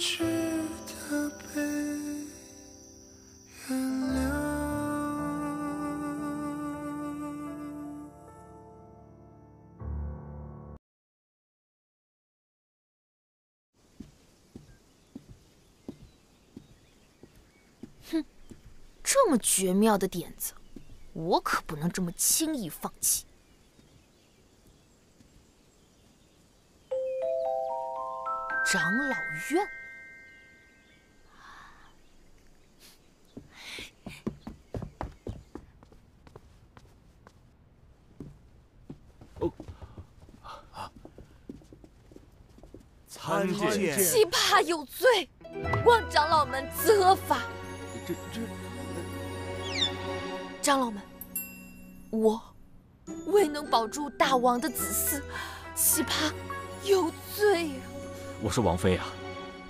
值得被原谅。这么绝妙的点子，我可不能这么轻易放弃。长老院，参见奇葩有罪，望长老们责罚。这这长老们，我未能保住大王的子嗣，奇葩有罪呀、我说王妃啊，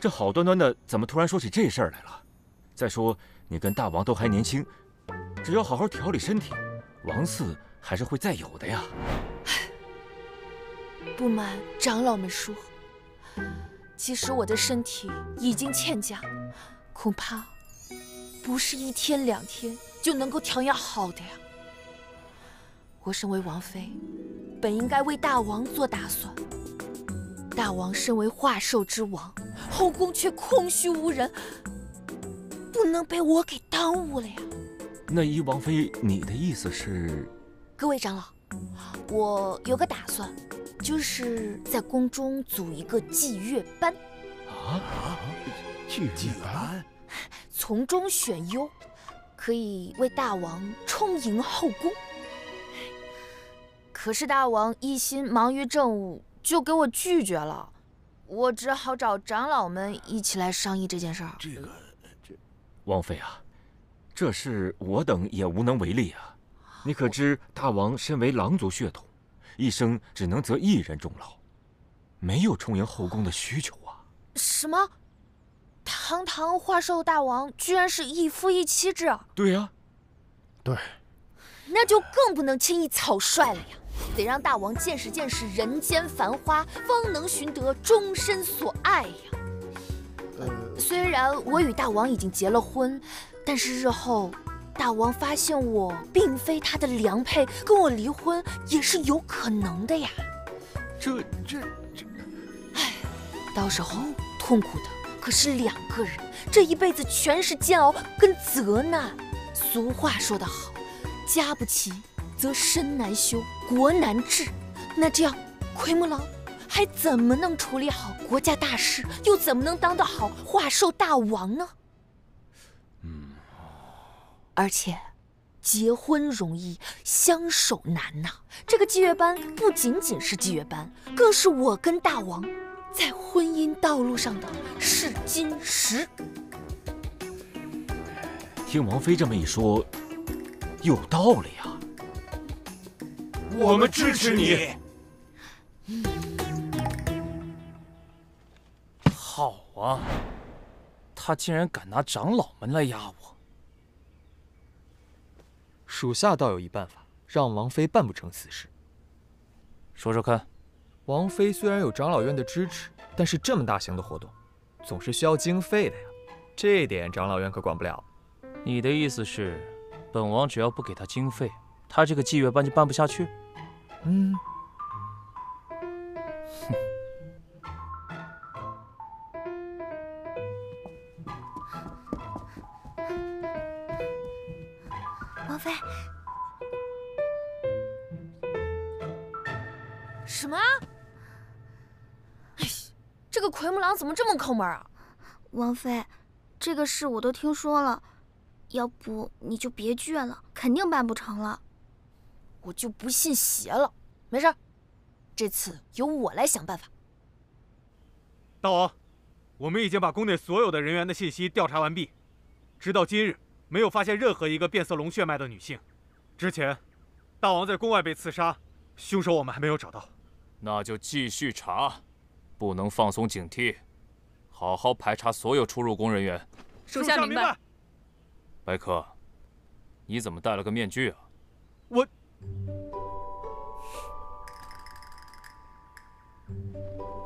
这好端端的，怎么突然说起这事儿来了？再说你跟大王都还年轻，只要好好调理身体，王嗣还是会再有的呀。不瞒长老们说，其实我的身体已经欠佳，恐怕不是一天两天就能够调养好的呀。我身为王妃，本应该为大王做打算。大王身为化兽之王，后宫却空虚无人，不能被我给耽误了呀。那依王妃你的意思是？各位长老，我有个打算，就是在宫中组一个祭乐班，啊？剧班从中选优，可以为大王充盈后宫。可是大王一心忙于政务，就给我拒绝了。我只好找长老们一起来商议这件事儿。这个这王妃啊，这事我等也无能为力啊。你可知大王身为狼族血统，一生只能择一人终老，没有充盈后宫的需求啊。什么？堂堂化兽大王居然是一夫一妻制啊？对呀、对，那就更不能轻易草率了呀！得让大王见识见识人间繁花，方能寻得终身所爱呀。呃，虽然我与大王已经结了婚，但是日后大王发现我并非他的良配，跟我离婚也是有可能的呀。这这这哎到时候痛苦的可是两个人，这一辈子全是煎熬跟责难。俗话说得好，家不齐则身难修，国难治。那这样，奎木狼还怎么能处理好国家大事，又怎么能当得好画兽大王呢？嗯，而且，结婚容易，相守难呐。这个祭月班不仅仅是祭月班，更是我跟大王在婚姻道路上的试金石。听王妃这么一说，有道理啊。我们支持你。好啊，他竟然敢拿长老们来压我！属下倒有一办法，让王妃办不成此事。说说看。王妃虽然有长老院的支持，但是这么大型的活动，总是需要经费的呀。这一点长老院可管不了。你的意思是，本王只要不给他经费，他这个祭月班就办不下去？嗯，王妃什么？哎，这个奎木狼怎么这么抠门啊？王妃，这个事我都听说了，要不你就别倔了，肯定办不成了，我就不信邪了，没事。这次由我来想办法。大王，我们已经把宫内所有的人员的信息调查完毕，直到今日。没有发现任何一个变色龙血脉的女性。之前，大王在宫外被刺杀，凶手我们还没有找到。那就继续查，不能放松警惕，好好排查所有出入宫人员。属下明白。白柯，你怎么戴了个面具啊？我。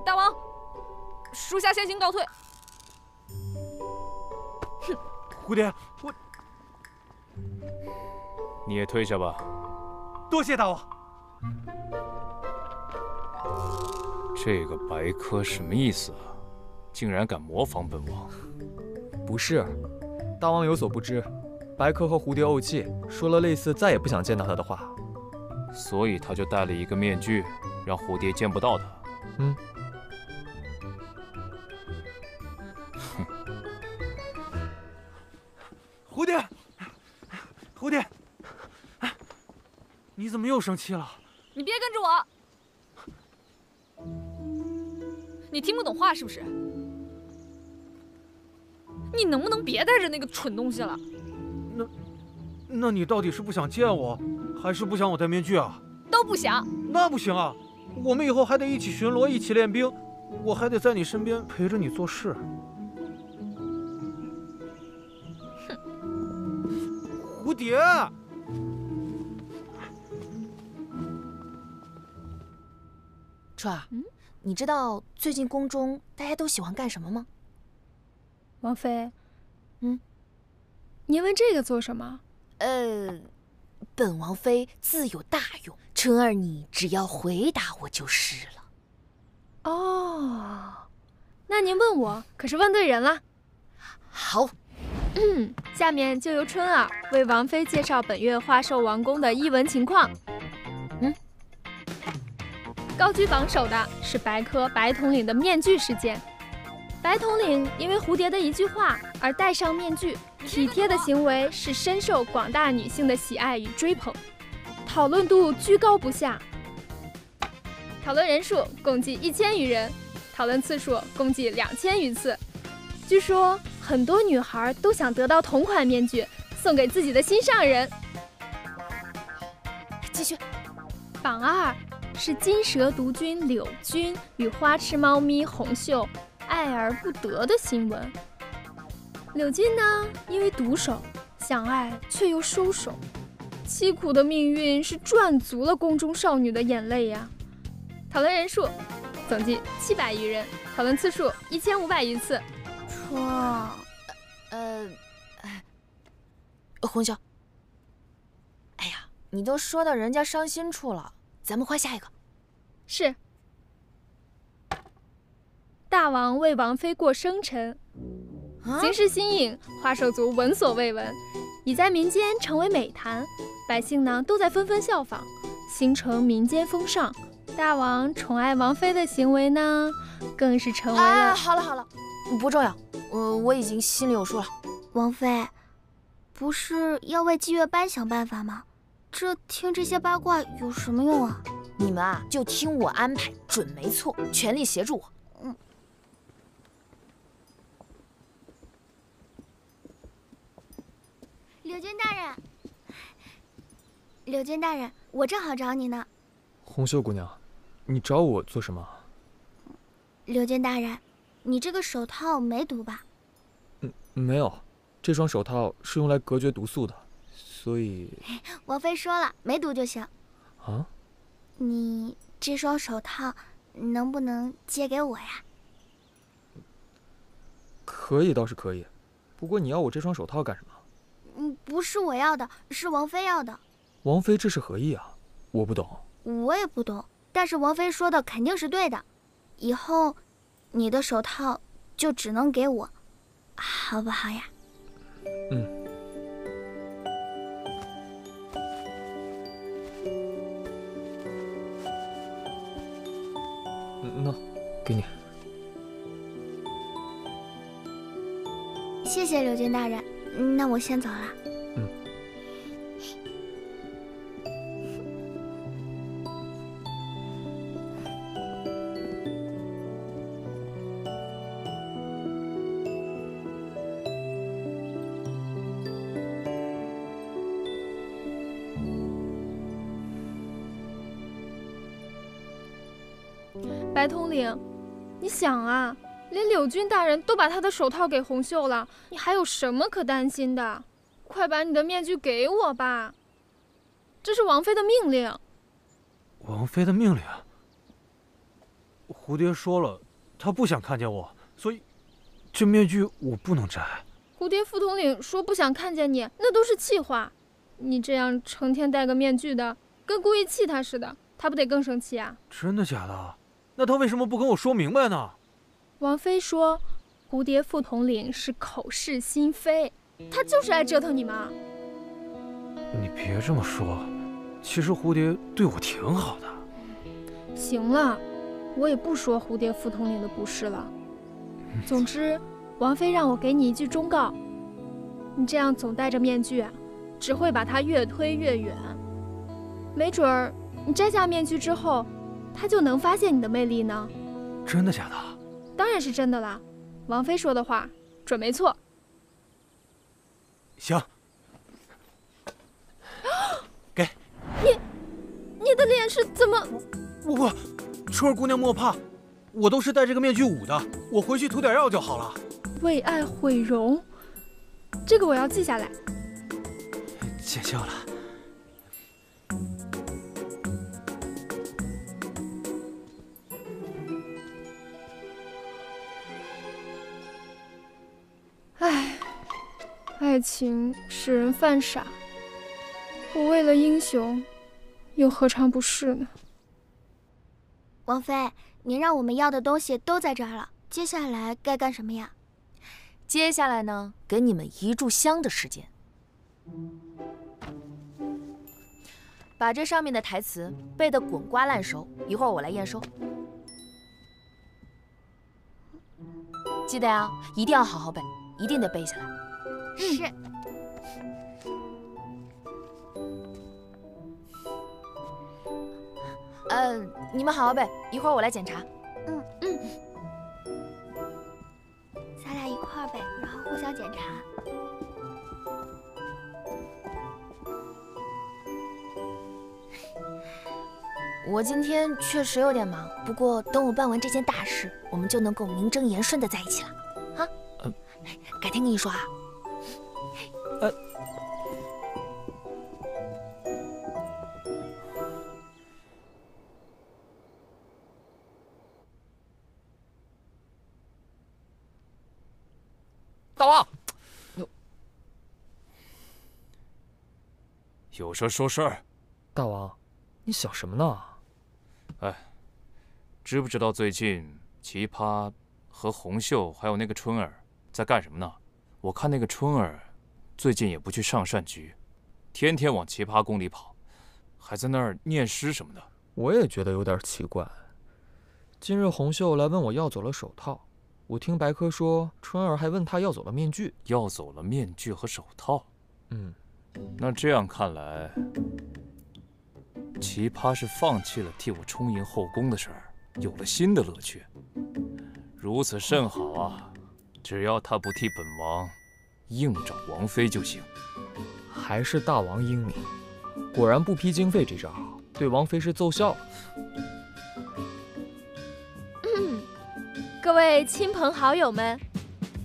大王，属下先行告退。哼，蝴蝶，我你也退下吧。多谢大王。这个白科什么意思啊？竟然敢模仿本王？不是，大王有所不知，白科和蝴蝶怄气，说了类似再也不想见到他的话，所以他就戴了一个面具，让蝴蝶见不到他。嗯。蝴蝶，蝴蝶，你怎么又生气了？你别跟着我！你听不懂话是不是？你能不能别带着那个蠢东西了？那，那你到底是不想见我，还是不想我戴面具啊？都不想。那不行啊！我们以后还得一起巡逻，一起练兵，我还得在你身边陪着你做事。蝴蝶，春儿，你知道最近宫中大家都喜欢干什么吗？王妃，嗯，您问这个做什么？呃，本王妃自有大用，春儿你只要回答我就是了。哦，那您问我可是问对人了。好。嗯，下面就由春儿为王妃介绍本月花寿王宫的译文情况。嗯，高居榜首的是白科白统领的面具事件。白统领因为蝴蝶的一句话而戴上面具，体贴的行为是深受广大女性的喜爱与追捧，讨论度居高不下。讨论人数共计一千余人，讨论次数共计两千余次。据说。很多女孩都想得到同款面具，送给自己的心上人。继续，榜二是金蛇毒君柳君与花痴猫咪红袖爱而不得的新闻。柳君呢，因为毒手，想爱却又收手，凄苦的命运是赚足了宫中少女的眼泪呀。讨论人数总计七百余人，讨论次数一千五百余次。哇，呃，红袖，哎呀，你都说到人家伤心处了，咱们换下一个。是，大王为王妃过生辰，形式新颖，花手族闻所未闻，已在民间成为美谈，百姓呢都在纷纷效仿，形成民间风尚。大王宠爱王妃的行为呢，更是成为了……好了好了，不重要。呃，我已经心里有数了。王妃，不是要为祭月班想办法吗？这听这些八卦有什么用啊？你们啊，就听我安排，准没错，全力协助我。嗯。柳君大人，柳君大人，我正好找你呢。红袖姑娘，你找我做什么？柳君大人。你这个手套没毒吧？嗯，没有，这双手套是用来隔绝毒素的，所以王妃说了，没毒就行。啊？你这双手套能不能借给我呀？可以，倒是可以。不过你要我这双手套干什么？嗯，不是我要的，是王妃要的。王妃这是何意啊？我不懂。我也不懂，但是王妃说的肯定是对的。以后。你的手套就只能给我，好不好呀？嗯。那，给你。谢谢柳军大人，那我先走了。白统领，你想啊，连柳军大人都把他的手套给红袖了，你还有什么可担心的？快把你的面具给我吧，这是王妃的命令。王妃的命令。蝴蝶说了，他不想看见我，所以这面具我不能摘。蝴蝶副统领说不想看见你，那都是气话。你这样成天戴个面具的，跟故意气他似的，他不得更生气啊？真的假的？那他为什么不跟我说明白呢？王妃说，蝴蝶副统领是口是心非，他就是爱折腾你们。你别这么说，其实蝴蝶对我挺好的。行了，我也不说蝴蝶副统领的不是了。总之，王妃让我给你一句忠告：你这样总戴着面具啊，只会把他越推越远。没准儿你摘下面具之后。他就能发现你的魅力呢？真的假的？当然是真的啦！王妃说的话准没错。行，给。你，你的脸是怎么？不不，春儿姑娘莫怕，我都是戴这个面具捂的，我回去涂点药就好了。为爱毁容，这个我要记下来。见笑了。爱情使人犯傻，我为了英雄，又何尝不是呢？王妃，您让我们要的东西都在这儿了，接下来该干什么呀？接下来呢，给你们一炷香的时间，把这上面的台词背得滚瓜烂熟，一会儿我来验收。记得呀，一定要好好背，一定得背下来。是。嗯，你们好好背，一会儿我来检查。嗯嗯。咱俩一块儿背，然后互相检查。我今天确实有点忙，不过等我办完这件大事，我们就能够名正言顺的在一起了。啊？改天跟你说啊。大王，有有事说事儿。大王，你想什么呢？哎，知不知道最近奇葩和红袖还有那个春儿在干什么呢？我看那个春儿最近也不去上善局，天天往奇葩宫里跑，还在那儿念诗什么的。我也觉得有点奇怪。今日红秀来问我要走了手套。我听白柯说，春儿还问他要走了面具，要走了面具和手套。嗯，那这样看来，奇葩是放弃了替我充盈后宫的事儿，有了新的乐趣。如此甚好啊！只要他不替本王硬找王妃就行。还是大王英明，果然不批经费这招对王妃是奏效了。各位亲朋好友们，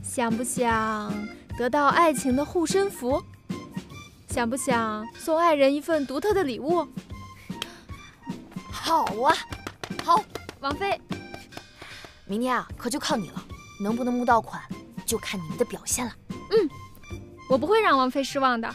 想不想得到爱情的护身符？想不想送爱人一份独特的礼物？好啊，好，王妃，明天啊，可就靠你了，能不能募到款，就看你们的表现了。嗯，我不会让王妃失望的。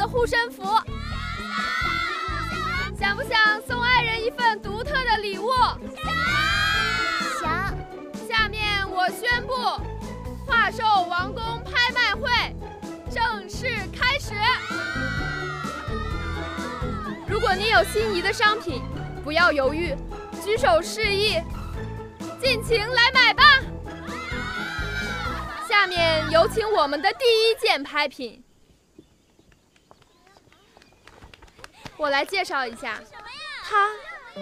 的护身符？想不想送爱人一份独特的礼物？想。下面我宣布，画兽王宫拍卖会正式开始。如果你有心仪的商品，不要犹豫，举手示意，尽情来买吧。下面有请我们的第一件拍品，我来介绍一下，它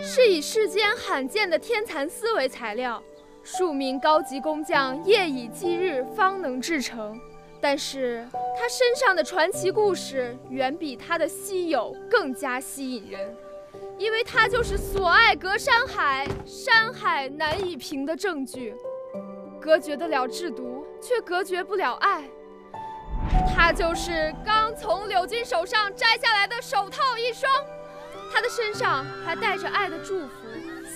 是以世间罕见的天蚕丝为材料，数名高级工匠夜以继日方能制成。但是它身上的传奇故事远比它的稀有更加吸引人，因为它就是所爱隔山海，山海难以平的证据，隔绝得了制毒。却隔绝不了爱，他就是刚从柳金手上摘下来的手套一双，他的身上还带着爱的祝福。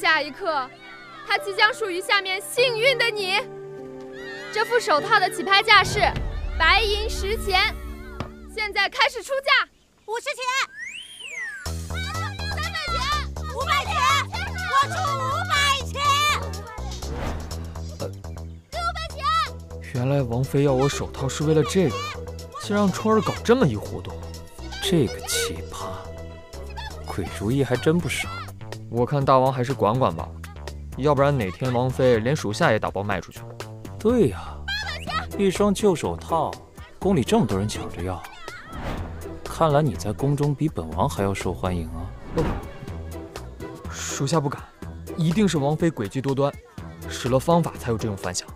下一刻，他即将属于下面幸运的你。这副手套的起拍价是白银十钱，现在开始出价，五十钱，三百钱，五百钱，我出五百。原来王妃要我手套是为了这个，竟让春儿搞这么一糊涂。这个奇葩，鬼主意还真不少。我看大王还是管管吧，要不然哪天王妃连属下也打包卖出去了。对呀，一双旧手套，宫里这么多人抢着要，看来你在宫中比本王还要受欢迎啊。不，属下不敢，一定是王妃诡计多端，使了方法才有这种反响。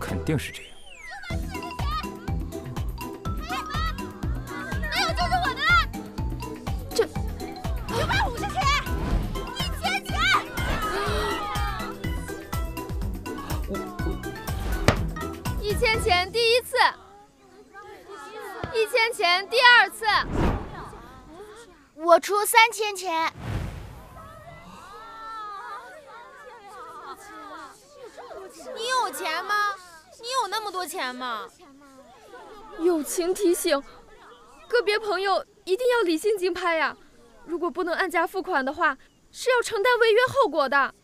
肯定是这样。没有就是我的了。这九百五十钱，一千钱。一千钱第一次，一千钱第二次，我出三千钱。你有钱吗？你有那么多钱吗？友情提醒，个别朋友一定要理性竞拍呀！如果不能按价付款的话，是要承担违约后果的。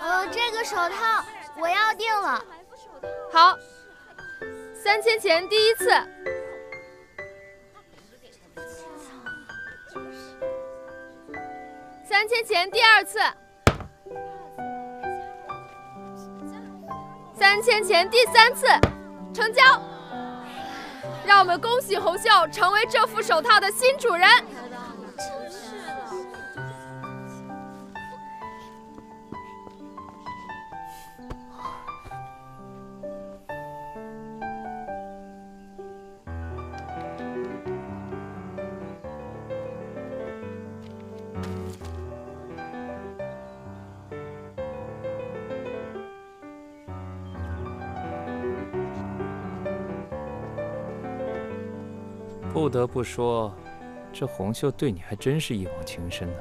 呃，这个手套我要定了。好，三千钱第一次。三千钱第二次，三千钱第三次，成交。让我们恭喜红秀成为这副手套的新主人。不得不说，这红袖对你还真是一往情深呢。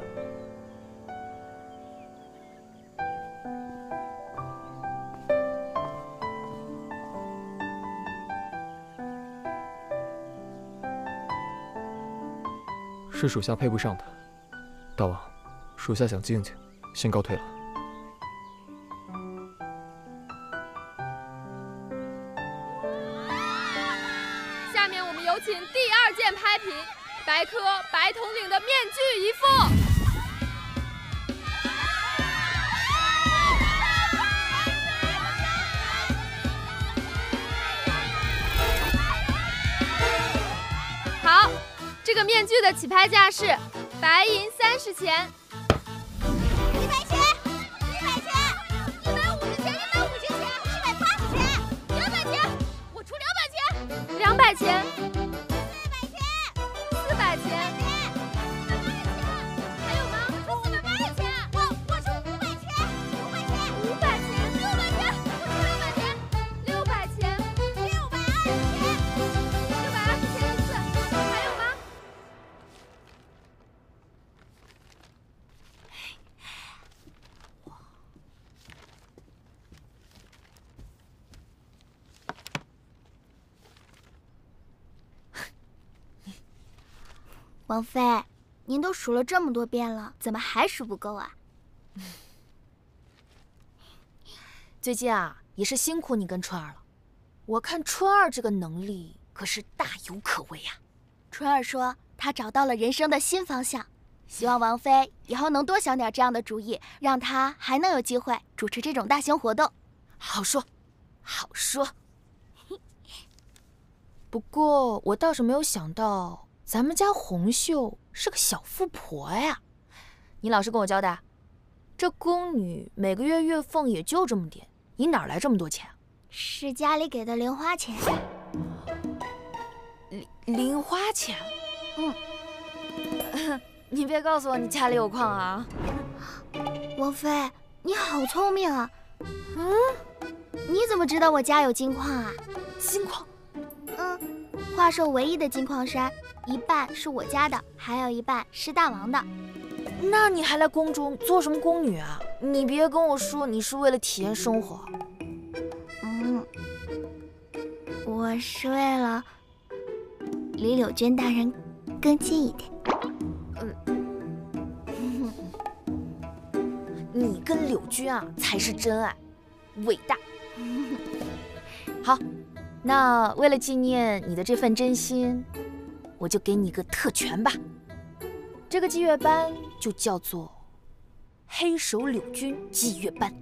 是属下配不上他，大王，属下想静静，先告退了。之前王妃，您都数了这么多遍了，怎么还数不够啊？最近啊，也是辛苦你跟春儿了。我看春儿这个能力可是大有可为呀。春儿说她找到了人生的新方向，希望王妃以后能多想点这样的主意，让她还能有机会主持这种大型活动。好说，好说。不过我倒是没有想到，咱们家红袖是个小富婆呀。你老实跟我交代，这宫女每个月月俸也就这么点，你哪来这么多钱啊？是家里给的零花钱。零零花钱？嗯，你别告诉我你家里有矿啊！王妃，你好聪明啊！嗯，你怎么知道我家有金矿啊？金矿？嗯，华寿唯一的金矿山，一半是我家的，还有一半是大王的。那你还来宫中做什么宫女啊？你别跟我说你是为了体验生活。嗯，我是为了离柳娟大人更近一点。嗯，你跟柳娟啊才是真爱，伟大。好，那为了纪念你的这份真心，我就给你个特权吧。这个祭月班就叫做黑手柳君祭月班。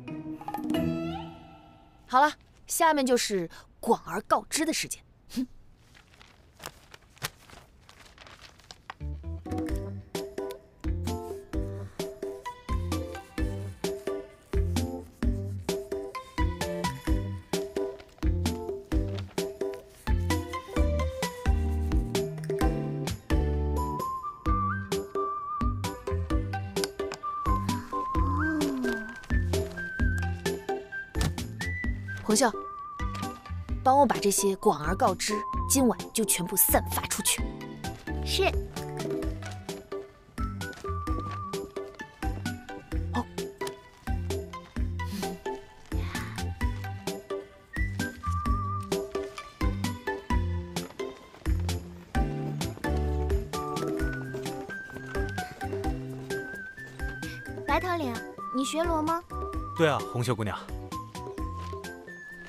好了，下面就是广而告之的时间。红袖，帮我把这些广而告之，今晚就全部散发出去。是。哦。白头领，你学罗吗？对啊，红袖姑娘。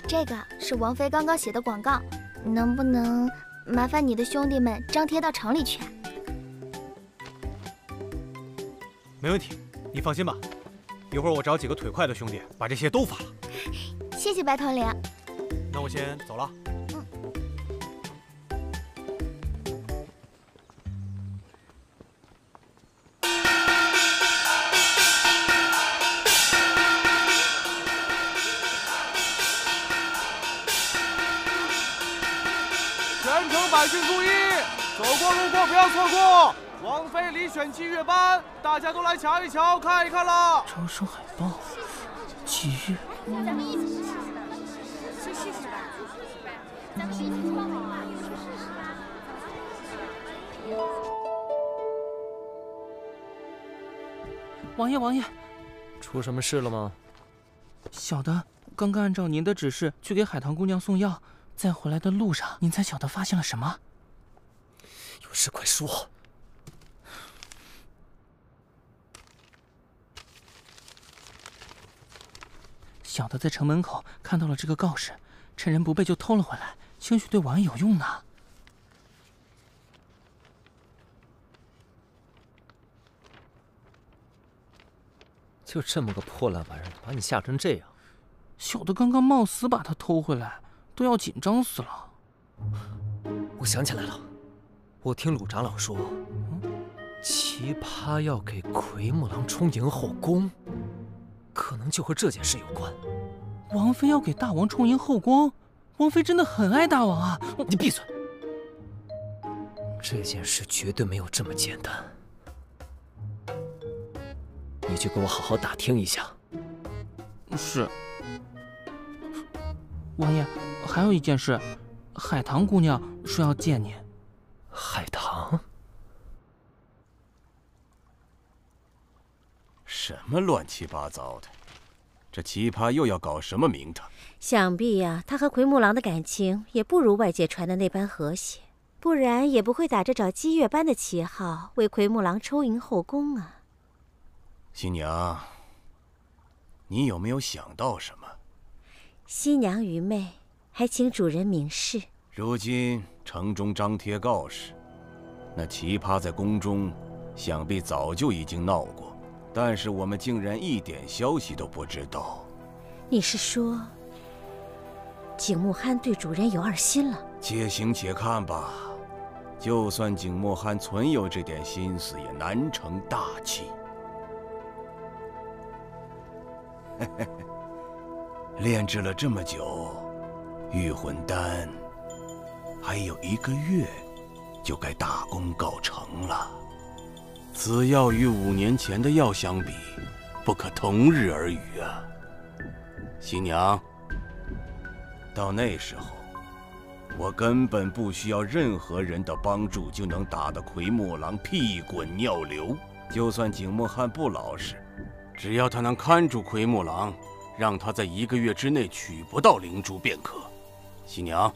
这个是王妃刚刚写的广告，能不能麻烦你的兄弟们张贴到城里去？没问题，你放心吧。一会儿我找几个腿快的兄弟把这些都发了。谢谢白头领。那我先走了。瞧一瞧，看一看啦。招生海报，祭月。咱们一起去试试吧，去试试吧，咱们一起去报名吧，去试试吧。王爷，王爷，出什么事了吗？小的刚刚按照您的指示去给海棠姑娘送药，在回来的路上，您猜小的发现了什么？有事快说。小的在城门口看到了这个告示，趁人不备就偷了回来，兴许对王爷有用呢。就这么个破烂玩意儿，把你吓成这样。小的刚刚冒死把它偷回来，都要紧张死了。我想起来了，我听鲁长老说，奇葩要给奎木狼充盈后宫，可能就和这件事有关。王妃要给大王充盈后宫，王妃真的很爱大王啊！你闭嘴！这件事绝对没有这么简单。你去给我好好打听一下。是。王爷，还有一件事，海棠姑娘说要见您。海棠？什么乱七八糟的？这奇葩又要搞什么名堂？想必呀、他和奎木狼的感情也不如外界传的那般和谐。不然也不会打着找姬月般的旗号为奎木狼抽营后宫啊。新娘，你有没有想到什么？新娘愚昧，还请主人明示。如今城中张贴告示，那奇葩在宫中，想必早就已经闹过，但是我们竟然一点消息都不知道。你是说，景木憨对主人有二心了？且行且看吧。就算景慕憨存有这点心思，也难成大器。炼制了这么久，御魂丹还有一个月就该大功告成了。此药与五年前的药相比，不可同日而语啊！新娘，到那时候，我根本不需要任何人的帮助，就能打得奎木狼屁滚尿流。就算景墨汉不老实，只要他能看住奎木狼，让他在一个月之内取不到灵珠便可。新娘，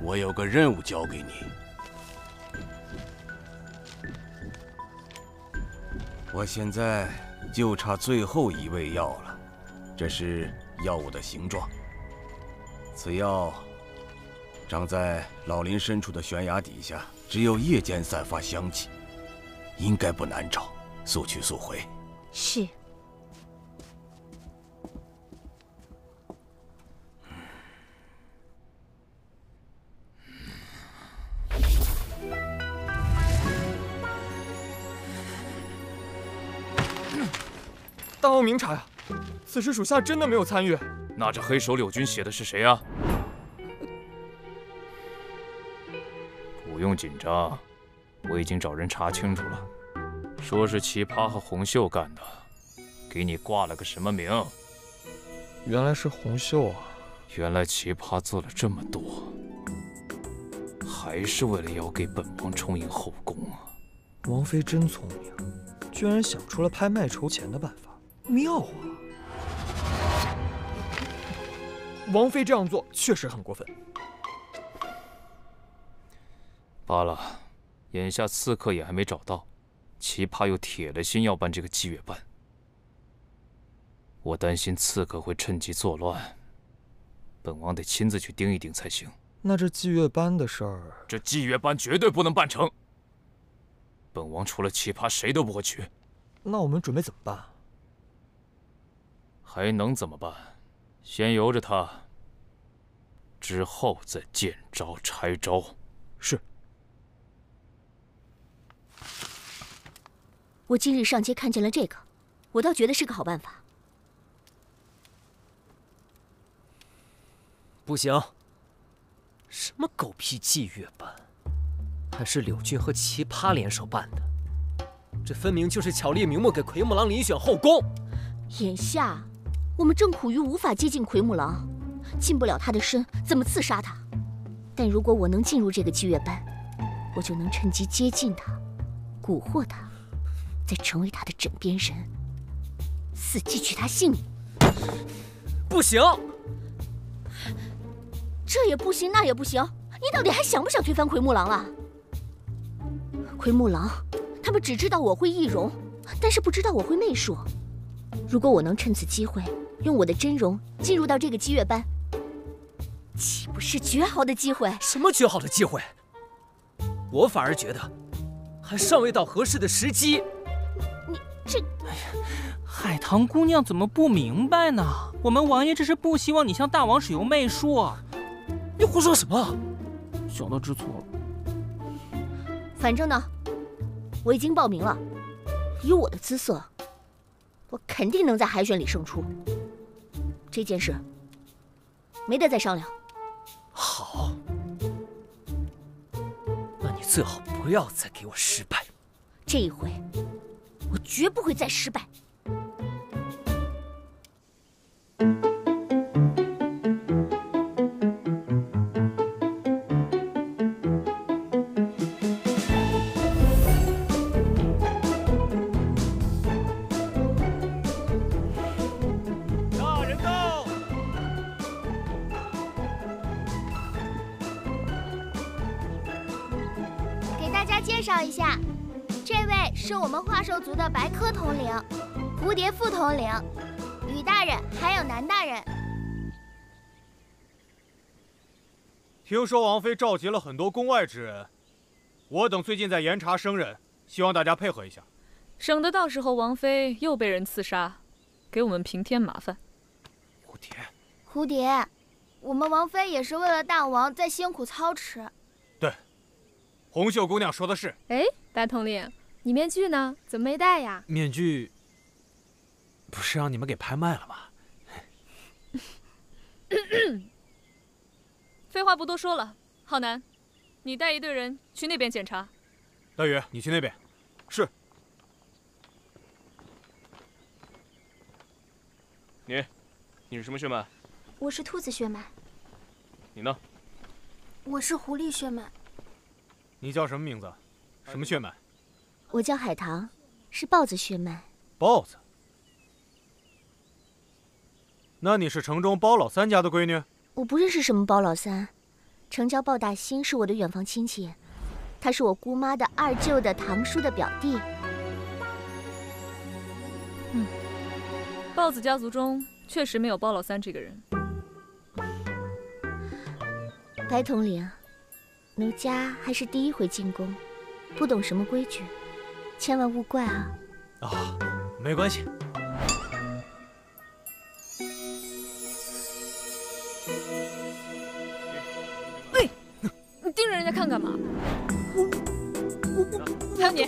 我有个任务交给你。我现在就差最后一味药了，这是药物的形状。此药长在老林深处的悬崖底下，只有夜间散发香气，应该不难找，速去速回。是。明察呀，此事属下真的没有参与。那这黑手柳军写的是谁啊？不用紧张，我已经找人查清楚了，说是奇葩和红袖干的，给你挂了个什么名？原来是红袖啊！原来奇葩做了这么多，还是为了要给本王充盈后宫啊！王妃真聪明，居然想出了拍卖筹钱的办法。妙啊！王妃这样做确实很过分。罢了，眼下刺客也还没找到，奇葩又铁了心要办这个祭月班，我担心刺客会趁机作乱，本王得亲自去盯一盯才行。那这祭月班的事儿，这祭月班绝对不能办成。本王除了奇葩，谁都不会娶。那我们准备怎么办？还能怎么办？先由着他，之后再见招拆招。是。我今日上街看见了这个，我倒觉得是个好办法。不行！什么狗屁祭月班，还是柳俊和奇葩联手办的，这分明就是巧立名目给奎木狼遴选后宫。眼下。我们正苦于无法接近奎木狼，近不了他的身，怎么刺杀他？但如果我能进入这个祭月班，我就能趁机接近他，蛊惑他，再成为他的枕边人，伺机取他性命。不行，这也不行，那也不行，你到底还想不想推翻奎木狼了？奎木狼，他们只知道我会易容，但是不知道我会媚术。如果我能趁此机会用我的真容进入到这个姬月班，岂不是绝好的机会？什么绝好的机会？我反而觉得还尚未到合适的时机。你这……哎呀，海棠姑娘怎么不明白呢？我们王爷这是不希望你向大王使用媚术。你胡说什么？小的知错了。反正呢，我已经报名了，以我的姿色。我肯定能在海选里胜出。这件事没得再商量。好，那你最好不要再给我失败。这一回，我绝不会再失败。族的白科统领，蝴蝶副统领，雨大人，还有南大人。听说王妃召集了很多宫外之人，我等最近在严查生人，希望大家配合一下，省得到时候王妃又被人刺杀，给我们平添麻烦。蝴蝶，蝴蝶，我们王妃也是为了大王在辛苦操持。对，红袖姑娘说的是。哎，白统领，你面具呢？怎么没戴呀？面具不是让你们给拍卖了吗？废话不多说了，浩南，你带一队人去那边检查。大宇，你去那边。是。你，你是什么血脉？我是兔子血脉。你呢？我是狐狸血脉。你叫什么名字？什么血脉？我叫海棠，是豹子血脉。豹子？那你是城中包老三家的闺女？我不认识什么包老三，城郊鲍大兴是我的远房亲戚，他是我姑妈的二舅的堂叔的表弟。嗯，豹子家族中确实没有包老三这个人。白统领，奴家还是第一回进宫，不懂什么规矩，千万勿怪啊。啊，没关系你。盯着人家看干嘛？还有你，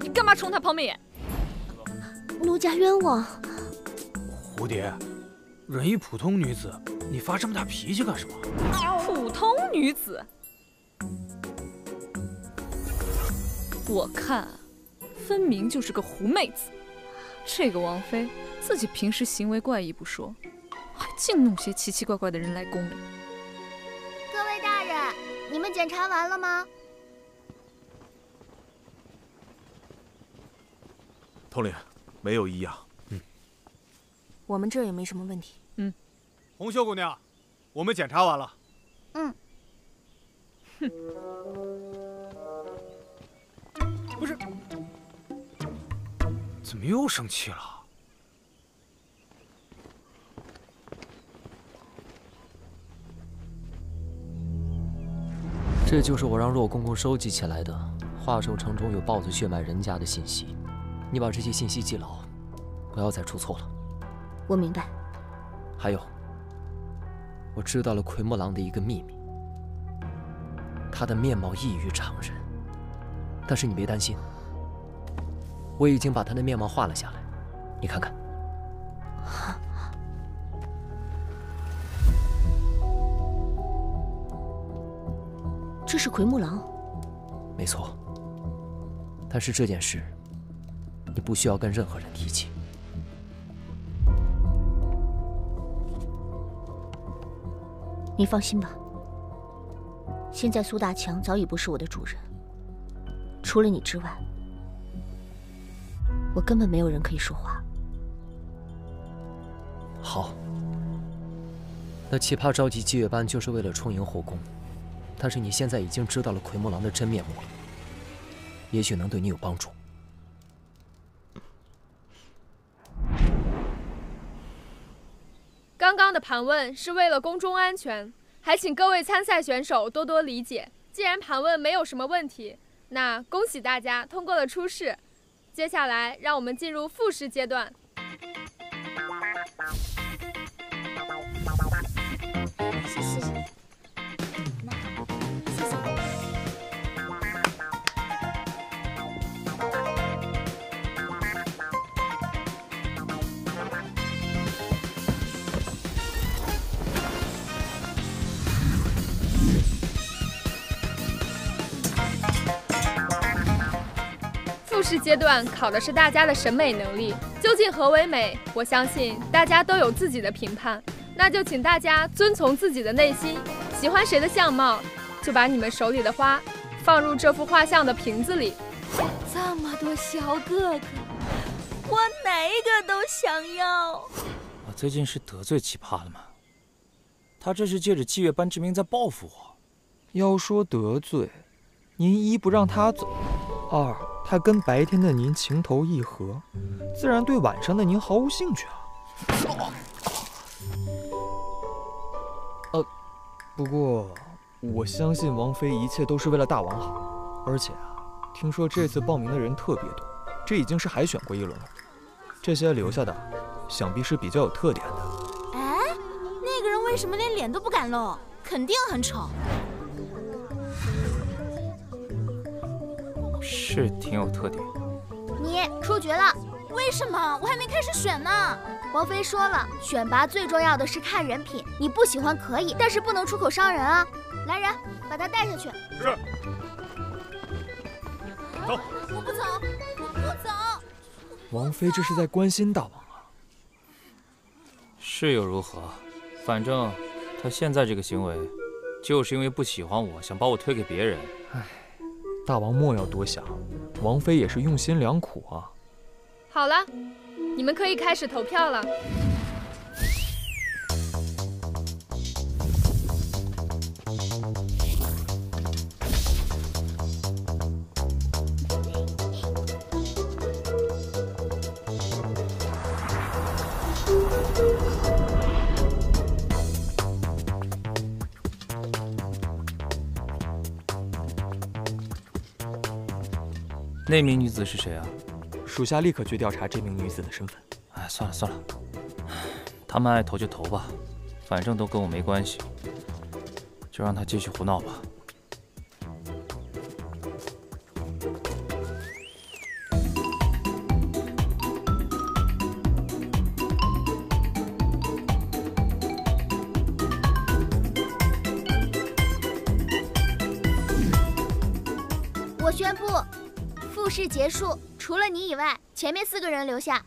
你干嘛冲他抛媚眼？奴家冤枉。蝴蝶，人一普通女子，你发这么大脾气干什么？普通女子？我看，分明就是个狐妹子。这个王妃自己平时行为怪异不说，还净弄些奇奇怪怪的人来宫里。各位大人。你们检查完了吗？统领，没有异样。嗯，我们这也没什么问题。嗯，红袖姑娘，我们检查完了。嗯。哼，不是，怎么又生气了？这就是我让若公公收集起来的化兽城中有豹子血脉人家的信息，你把这些信息记牢，不要再出错了。我明白。还有，我知道了奎木狼的一个秘密，他的面貌异于常人，但是你别担心，我已经把他的面貌画了下来，你看看。这是奎木狼，没错。但是这件事，你不需要跟任何人提起。你放心吧，现在苏大强早已不是我的主人，除了你之外，我根本没有人可以说话。好，那奇葩召集祭月班就是为了充盈后宫。但是你现在已经知道了奎木狼的真面目了，也许能对你有帮助。刚刚的盘问是为了宫中安全，还请各位参赛选手多多理解。既然盘问没有什么问题，那恭喜大家通过了初试。接下来让我们进入复试阶段。试阶段考的是大家的审美能力，究竟何为美？我相信大家都有自己的评判，那就请大家遵从自己的内心，喜欢谁的相貌，就把你们手里的花放入这幅画像的瓶子里。这么多小哥哥，我哪一个都想要。我最近是得罪奇葩了吗？他这是借着祭月班之名在报复我。要说得罪，您一不让他走。二，他跟白天的您情投意合，自然对晚上的您毫无兴趣啊。呃，不过我相信王妃一切都是为了大王好，而且啊，听说这次报名的人特别多，这已经是海选过一轮了。这些留下的，想必是比较有特点的。哎，那个人为什么连脸都不敢露？肯定很丑。是挺有特点。你出局了，为什么？我还没开始选呢。王妃说了，选拔最重要的是看人品，你不喜欢可以，但是不能出口伤人啊。来人，把他带下去。是。走。我不走，我不走。王妃这是在关心大王啊。是又如何？反正他现在这个行为，就是因为不喜欢我，想把我推给别人。唉。大王莫要多想，王妃也是用心良苦啊。好了，你们可以开始投票了。那名女子是谁啊？属下立刻去调查这名女子的身份。哎，算了算了，他们爱投就投吧，反正都跟我没关系，就让他继续胡闹吧。结束，除了你以外，前面四个人留下。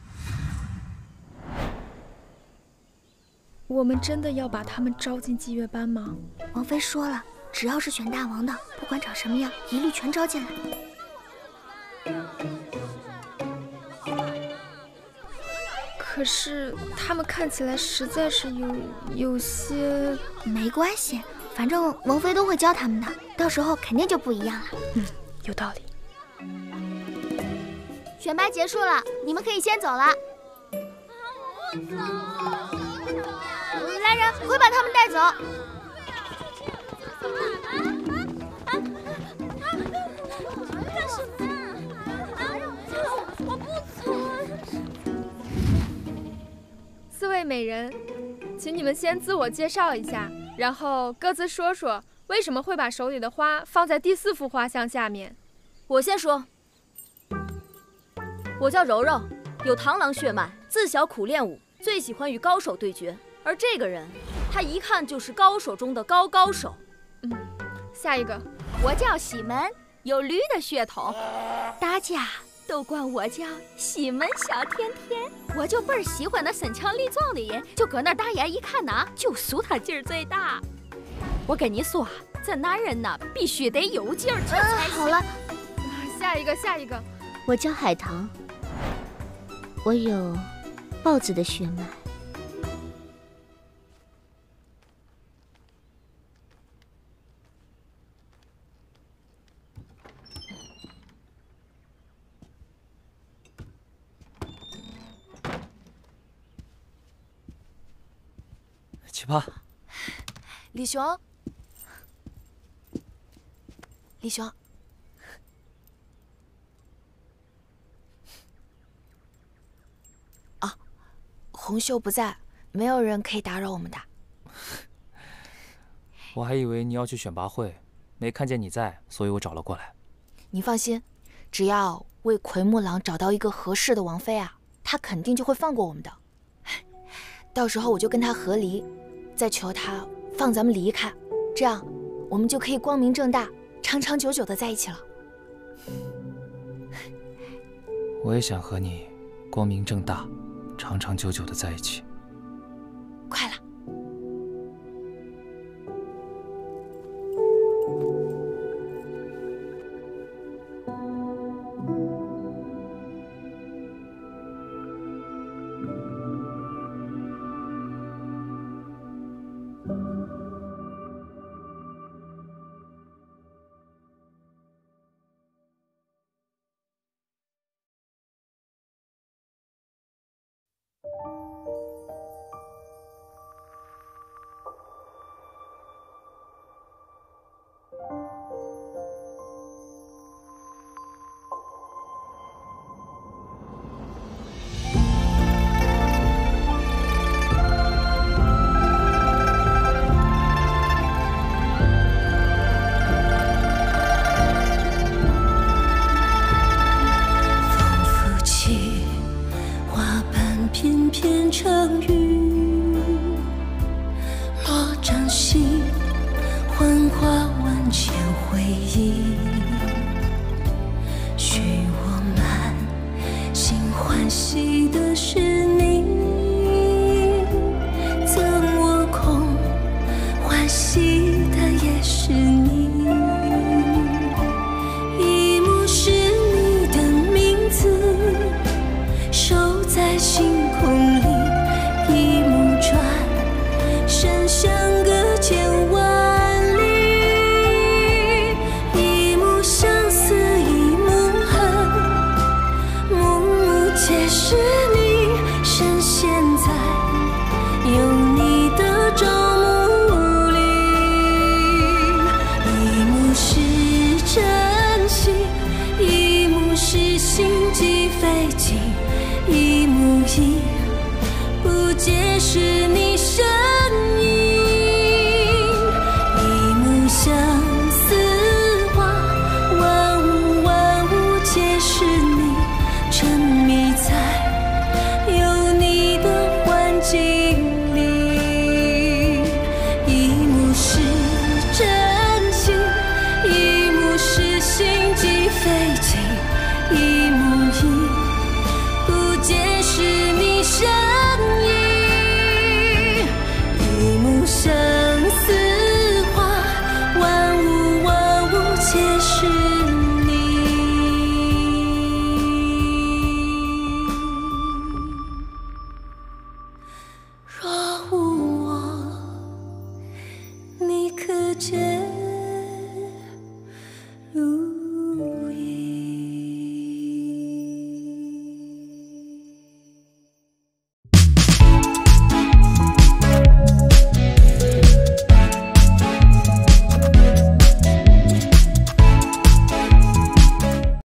我们真的要把他们招进祭月班吗？王妃说了，只要是选大王的，不管长什么样，一律全招进来。可是他们看起来实在是有有些……没关系，反正王妃都会教他们的，到时候肯定就不一样了。嗯，有道理。选拔结束了，你们可以先走了。来人，快把他们带走！干什么呀？我不走。四位美人，请你们先自我介绍一下，然后各自说说为什么会把手里的花放在第四幅画像下面。我先说。我叫柔柔，有螳螂血脉，自小苦练武，最喜欢与高手对决。而这个人，他一看就是高手中的高高手。嗯，下一个，我叫喜门，有驴的血统，大家都管我叫喜门小天天。我就倍儿喜欢那身强力壮的人，就搁那大眼一看呐，就属他劲儿最大。我跟你说，这男人呐，必须得有劲儿，这才好了。下一个，下一个，我叫海棠。我有豹子的血脉。奇葩，李雄，李雄。红袖不在，没有人可以打扰我们的。我还以为你要去选拔会，没看见你在，所以我找了过来。你放心，只要为奎木狼找到一个合适的王妃啊，他肯定就会放过我们的。到时候我就跟他和离，再求他放咱们离开，这样我们就可以光明正大、长长久久的在一起了。我也想和你光明正大。长长久久的在一起。快了。若无